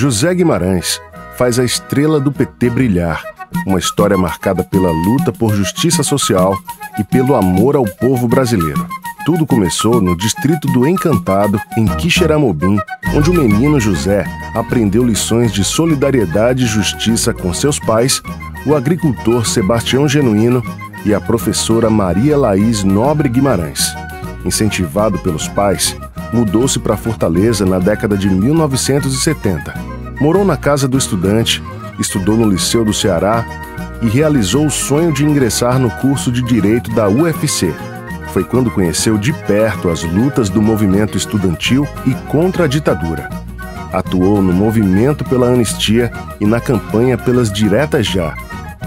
José Guimarães faz a estrela do PT brilhar, uma história marcada pela luta por justiça social e pelo amor ao povo brasileiro. Tudo começou no distrito do Encantado, em Quixeramobim, onde o menino José aprendeu lições de solidariedade e justiça com seus pais, o agricultor Sebastião Genuíno e a professora Maria Laís Nobre Guimarães. Incentivado pelos pais, mudou-se para Fortaleza na década de 1970. Morou na casa do estudante, estudou no Liceu do Ceará e realizou o sonho de ingressar no curso de Direito da UFC. Foi quando conheceu de perto as lutas do movimento estudantil e contra a ditadura. Atuou no movimento pela anistia e na campanha pelas diretas já.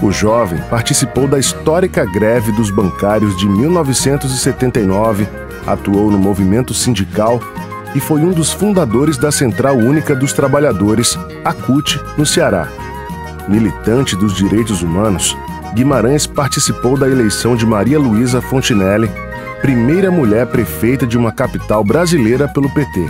O jovem participou da histórica greve dos bancários de 1979 atuou no movimento sindical e foi um dos fundadores da Central Única dos Trabalhadores, a CUT, no Ceará. Militante dos direitos humanos, Guimarães participou da eleição de Maria Luísa Fontinelli, primeira mulher prefeita de uma capital brasileira pelo PT.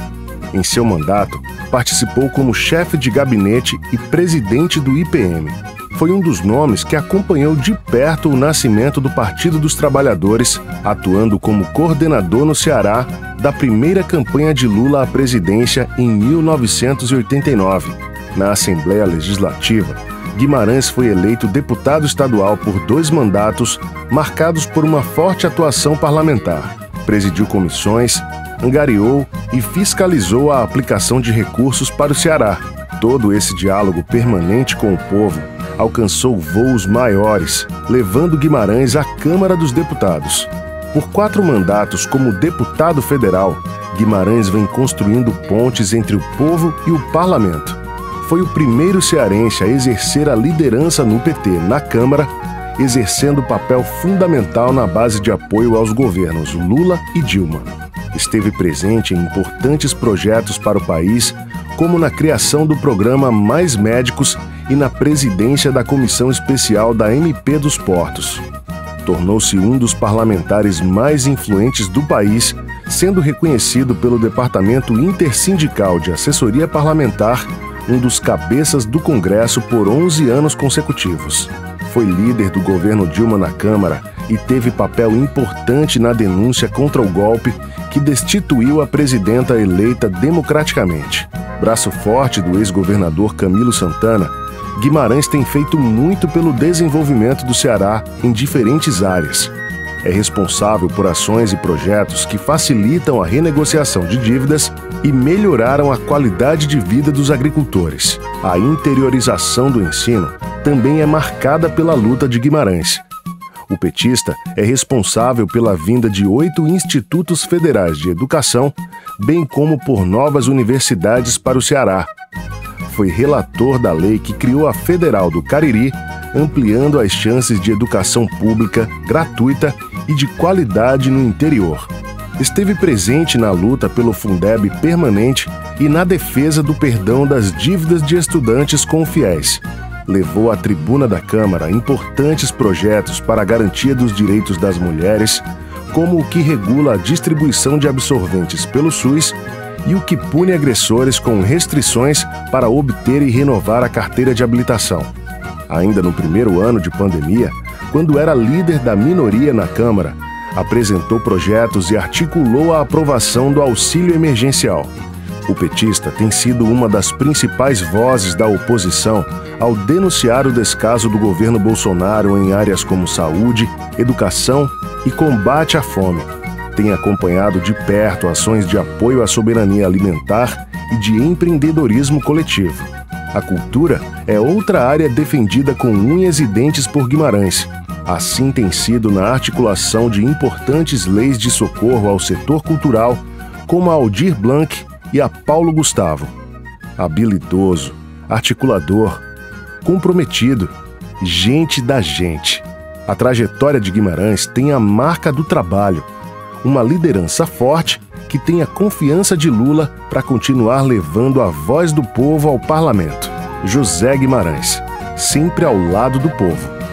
Em seu mandato, participou como chefe de gabinete e presidente do IPM foi um dos nomes que acompanhou de perto o nascimento do Partido dos Trabalhadores, atuando como coordenador no Ceará da primeira campanha de Lula à presidência em 1989. Na Assembleia Legislativa, Guimarães foi eleito deputado estadual por dois mandatos, marcados por uma forte atuação parlamentar. Presidiu comissões, angariou e fiscalizou a aplicação de recursos para o Ceará. Todo esse diálogo permanente com o povo alcançou voos maiores, levando Guimarães à Câmara dos Deputados. Por quatro mandatos como deputado federal, Guimarães vem construindo pontes entre o povo e o parlamento. Foi o primeiro cearense a exercer a liderança no PT na Câmara, exercendo papel fundamental na base de apoio aos governos Lula e Dilma. Esteve presente em importantes projetos para o país, como na criação do programa Mais Médicos e na presidência da Comissão Especial da MP dos Portos. Tornou-se um dos parlamentares mais influentes do país, sendo reconhecido pelo Departamento Intersindical de Assessoria Parlamentar, um dos cabeças do Congresso por 11 anos consecutivos. Foi líder do governo Dilma na Câmara e teve papel importante na denúncia contra o golpe que destituiu a presidenta eleita democraticamente. Braço forte do ex-governador Camilo Santana, Guimarães tem feito muito pelo desenvolvimento do Ceará em diferentes áreas. É responsável por ações e projetos que facilitam a renegociação de dívidas e melhoraram a qualidade de vida dos agricultores. A interiorização do ensino também é marcada pela luta de Guimarães. O petista é responsável pela vinda de oito institutos federais de educação, bem como por novas universidades para o Ceará, foi relator da lei que criou a Federal do Cariri, ampliando as chances de educação pública, gratuita e de qualidade no interior. Esteve presente na luta pelo Fundeb permanente e na defesa do perdão das dívidas de estudantes com fiéis. Levou à tribuna da Câmara importantes projetos para a garantia dos direitos das mulheres, como o que regula a distribuição de absorventes pelo SUS e o que pune agressores com restrições para obter e renovar a carteira de habilitação. Ainda no primeiro ano de pandemia, quando era líder da minoria na Câmara, apresentou projetos e articulou a aprovação do auxílio emergencial. O petista tem sido uma das principais vozes da oposição ao denunciar o descaso do governo Bolsonaro em áreas como saúde, educação e combate à fome tem acompanhado de perto ações de apoio à soberania alimentar e de empreendedorismo coletivo. A cultura é outra área defendida com unhas e dentes por Guimarães. Assim tem sido na articulação de importantes leis de socorro ao setor cultural, como a Aldir Blanc e a Paulo Gustavo. Habilidoso, articulador, comprometido, gente da gente. A trajetória de Guimarães tem a marca do trabalho uma liderança forte que tenha confiança de Lula para continuar levando a voz do povo ao parlamento. José Guimarães, sempre ao lado do povo.